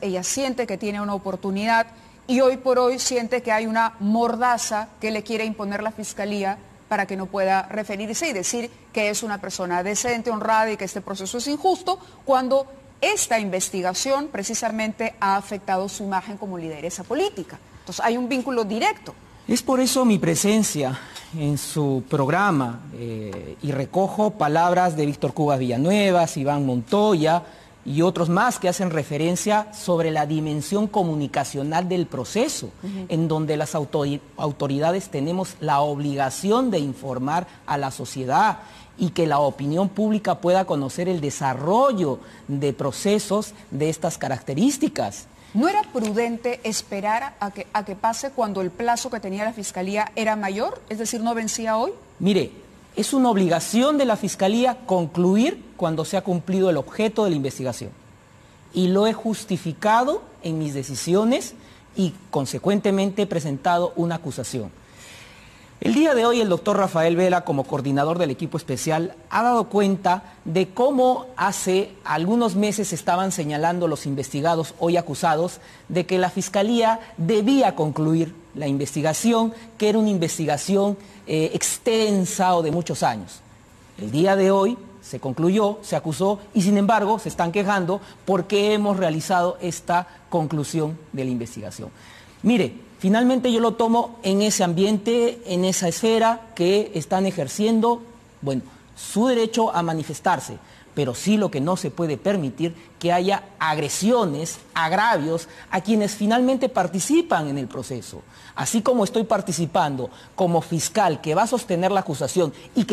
ella siente que tiene una oportunidad y hoy por hoy siente que hay una mordaza que le quiere imponer la Fiscalía para que no pueda referirse y decir que es una persona decente, honrada y que este proceso es injusto, cuando esta investigación precisamente ha afectado su imagen como lideresa política. Entonces hay un vínculo directo. Es por eso mi presencia en su programa eh, y recojo palabras de Víctor Cubas Villanuevas, Iván Montoya, y otros más que hacen referencia sobre la dimensión comunicacional del proceso, en donde las autoridades tenemos la obligación de informar a la sociedad y que la opinión pública pueda conocer el desarrollo de procesos de estas características. ¿No era prudente esperar a que, a que pase cuando el plazo que tenía la Fiscalía era mayor? Es decir, ¿no vencía hoy? Mire, es una obligación de la Fiscalía concluir cuando se ha cumplido el objeto de la investigación. Y lo he justificado en mis decisiones y consecuentemente he presentado una acusación. El día de hoy el doctor Rafael Vela, como coordinador del equipo especial, ha dado cuenta de cómo hace algunos meses estaban señalando los investigados, hoy acusados, de que la Fiscalía debía concluir la investigación, que era una investigación eh, extensa o de muchos años. El día de hoy se concluyó, se acusó y sin embargo se están quejando porque hemos realizado esta conclusión de la investigación. Mire, finalmente yo lo tomo en ese ambiente, en esa esfera que están ejerciendo, bueno, su derecho a manifestarse, pero sí lo que no se puede permitir que haya agresiones, agravios a quienes finalmente participan en el proceso. Así como estoy participando como fiscal que va a sostener la acusación y que